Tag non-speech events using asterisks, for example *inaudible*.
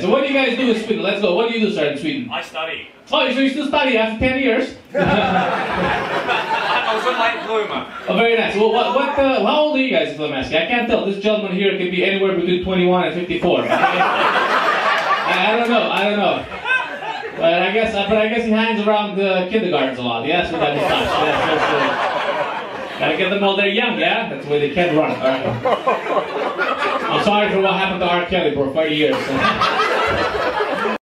So what do you guys do in Sweden? Let's go. What do you do, sir, in Sweden? I study. Oh, so you still study after 10 years? *laughs* I was a late bloomer. Oh, very nice. Well, what, what, uh, how old are you guys, if I'm asking? I can't tell. This gentleman here could be anywhere between 21 and 54. *laughs* I, I don't know. I don't know. But I guess, but I guess he hangs around the kindergartens a lot. Yes, with that mustache. Yes, yes, yes. Gotta get them while they're young, yeah? That's where they can run. All right. I'm sorry for what happened to R. Kelly for 30 years. *laughs*